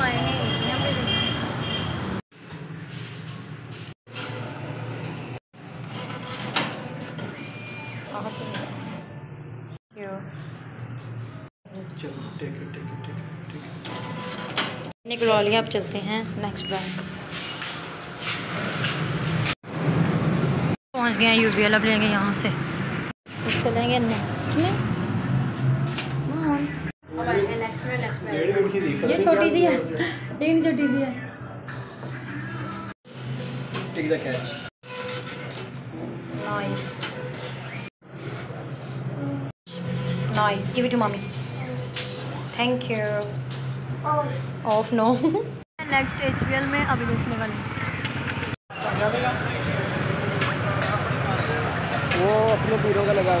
आए हैं यहाँ पे निकलवा लिया अब चलते हैं नेक्स्ट बैंक पहुँच गए हैं यू अब लेंगे यहाँ से। चलेंगे नेक्स्ट में नेक्स्ट में नेक्स्ट डेढ़ मिनट की दिक्कत ये छोटी सी है। लेकिन छोटी सी है। Take the catch nice nice give it to mummy thank you off no next H में अभी देखने वाले वो अपने पीरों का लगा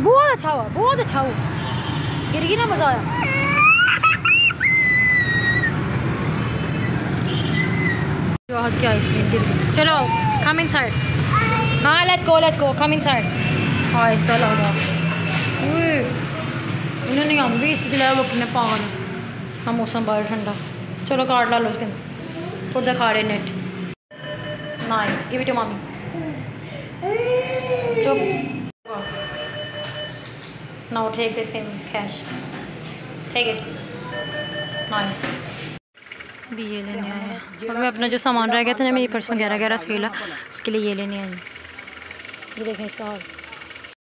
बहुत अच्छा हुआ, बहुत अच्छा हुआ। गिर गई ना मज़ा आया। बहुत क्या आइसक्रीम गिर गई चलो कम इन साइड हाँ let's go let's go come inside हाँ इस तरह लगा उन्होंने हम भी इसलिए वो कितने पागल। हैं। मौसम बाहर ठंडा। चलो कार्ड ला लो उसके थोड़ा दिखा रहे net nice give it to मामी चुप हैं पेमेंट कैश ठीक है नाइस भी ये लेने आए हैं। और मैं अपना जो सामान रह गया था ना मेरी पर्स वगैरह वगैरह सीला है उसके लिए ये लेने आई हूँ। ये देखें इसका हाल